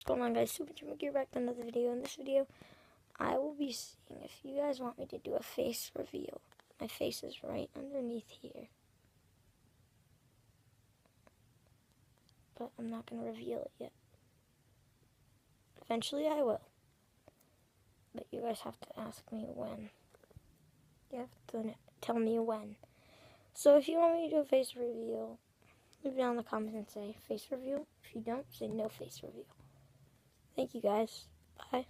What's going on guys, Superchipmunk here back with another video. In this video, I will be seeing if you guys want me to do a face reveal. My face is right underneath here. But I'm not going to reveal it yet. Eventually I will. But you guys have to ask me when. You have to tell me when. So if you want me to do a face reveal, leave it down in the comments and say face reveal. If you don't, say no face reveal. Thank you guys. Bye.